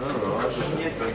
Allora, lascia niente al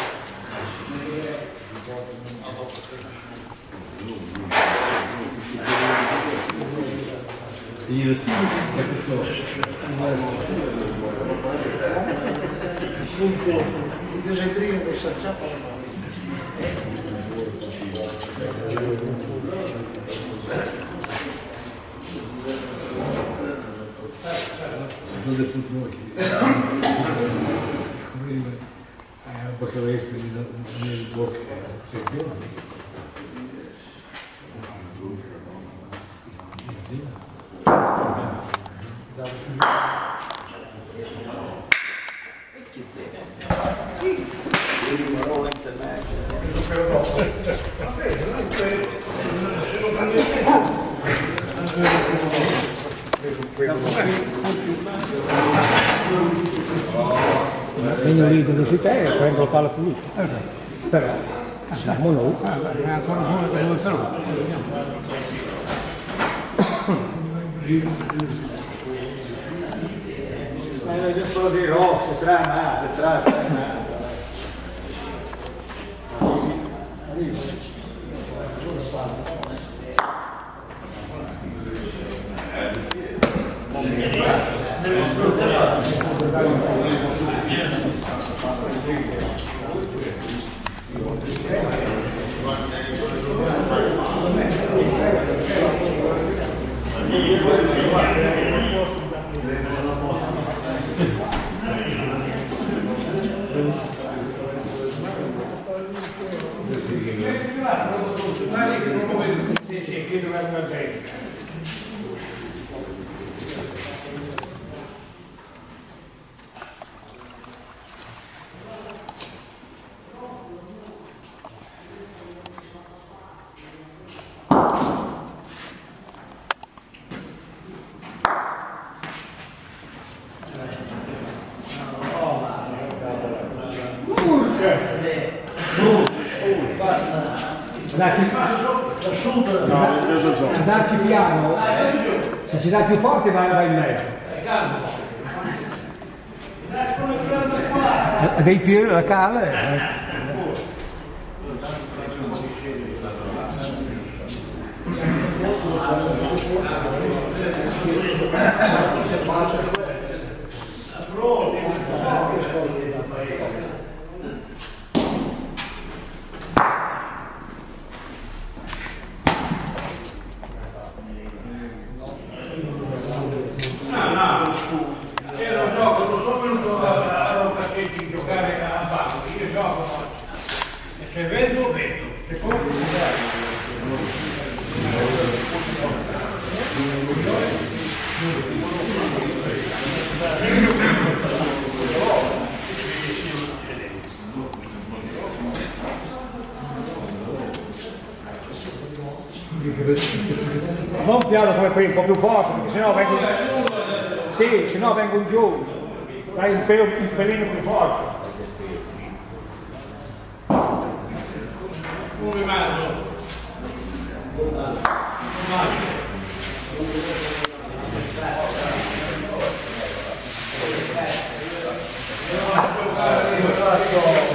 И Даже древний шарча Надо тут ноги. Хвилин. Боковые хвилин. Бок. Терпел. Vengo lì dove si e prendo la palla pulita. Però siamo noi. Stai solo di rosso, trama, trama. Please. Andarci, andarci piano, se ci dai più forte vai, vai in mezzo. Dei piedi la cala. eh. No, se vedo, vedo, se compro, non piano come prima, un po' più forte, perché sennò vengo, sì, sennò vengo in giù, dai un, pelo, un pelino più forte. Faccio